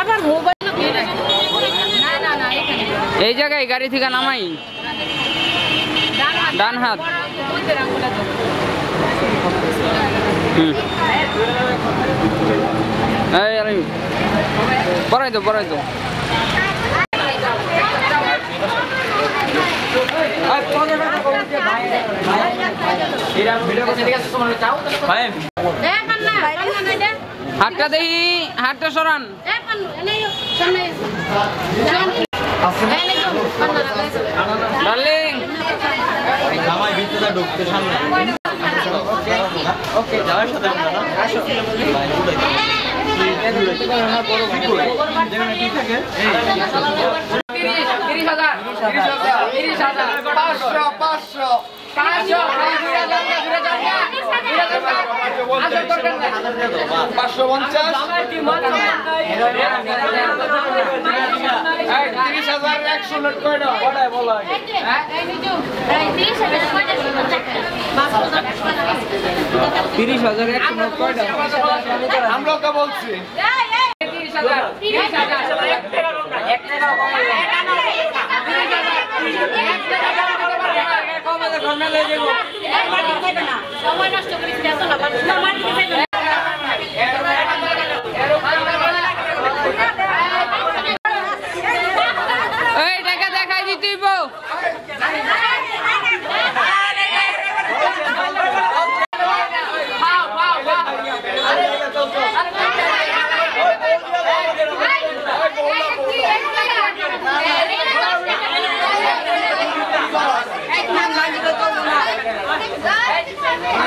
আবার মোবাইল এই জায়গায় গাড়ি থেকে নামাই ডান হাত পড়াই তো পড়াই তো ভাই হাতটা দেখি হাতটা সরান। ডার্লিং। জামাই ভিতরে ঢুকতে সামনে। ওকে যাওয়ার সাথে আমরা না তিরিশ হাজার তিরিশ হাজার পাঁচশো। পাঁচশো পাঁচশো। পাঁচশো পঞ্চাশ। তিরিশ হাজার একশো নোট কয়টা কটায় বলো তিরিশ হাজার একশো নোট কয়টা আমরাও তো বলছি। তিরিশ হাজার। তিরিশ হাজার এক টাকা সময় নষ্ট করিস না চলো মাটি এই টাকা দেখাই দিতেইব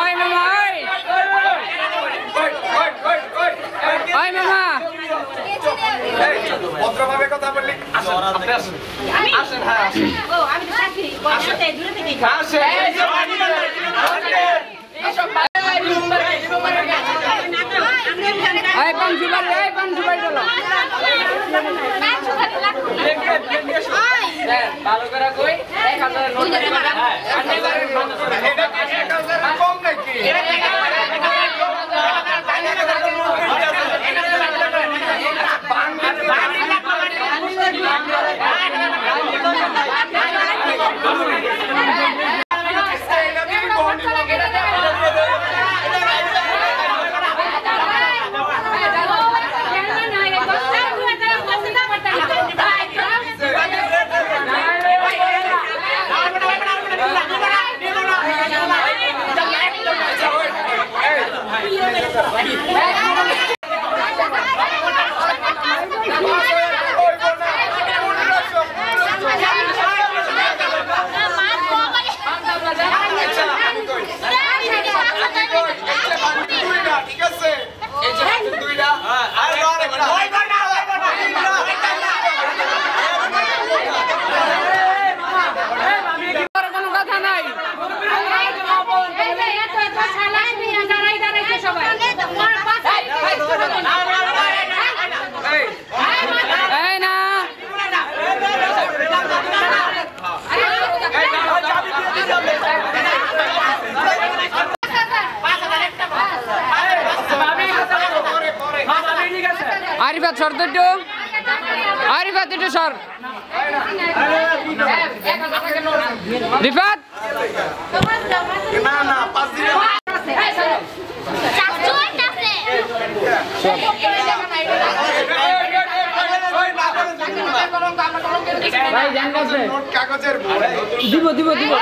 ওই মামা ওই ওই মামা ভদ্রভাবে কথা আসেন আপনি আসেন। আসেন হ্যাঁ আসেন আসেন এই পান সুপারি এই পান সুপারি চলো ভালো করে কই এক হাজারের নোট সর তো একটু একটু সর রিফাত? দিব দিব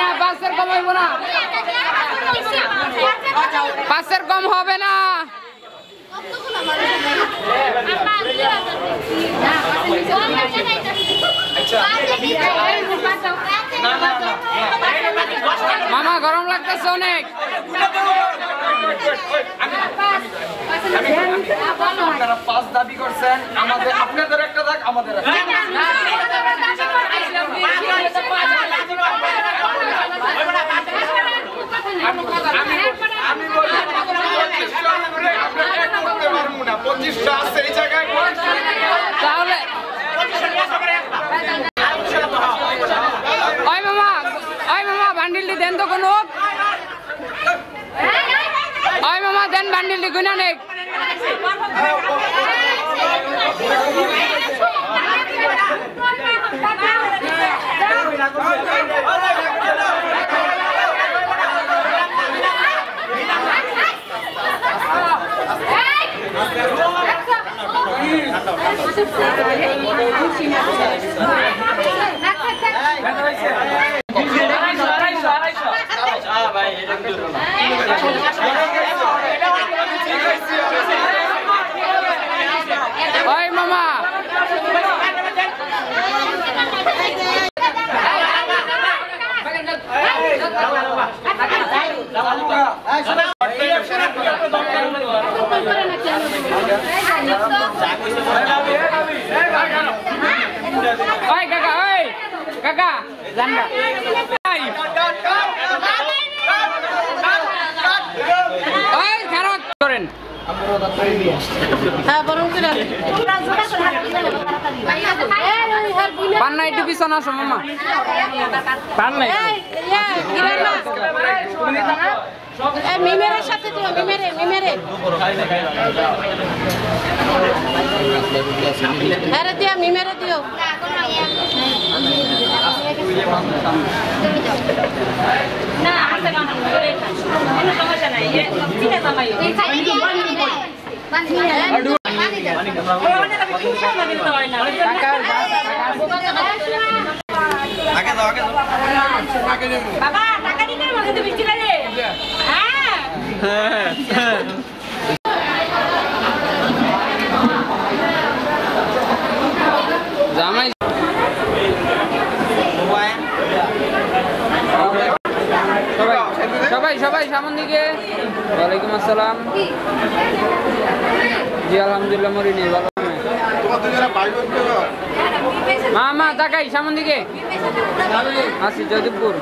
না পাঁচের কম হইব না। পাঁচের কম হবে না। মামা, গরম লাগতেছে অনেক। পাঁচ দাবি করছেন, আমাদের আপনাদের একটা দাগ, আমাদের দেন বান্ডিলটি গুনা নেক ওই কাকা ওই কাকা জানবা ওই খারাপ করেন হ্যাঁ পান্না একটু পিছনে আসো মামা পান্না মিমেরে মিমেরে হ্যাঁ রে দিয়া মিমেরে দিও না হাতে বানানো করে খাই কোনো সমস্যা নাই এ চিনে জামাই ওখানে আমি তিনশো টাকা দিতে হয় না আগে দাও আগে দাও বাবা টাকা দিতে আমাকে তো বেশি লাগে হ্যাঁ সবাই সবাই সামন দিকে। ওয়ালাইকুম আসসালাম। জি, আলহামদুলিল্লাহ মরিনি ভালো মা মা, তাকাই, সামন দিকে। আসি, জয়দেবপুর।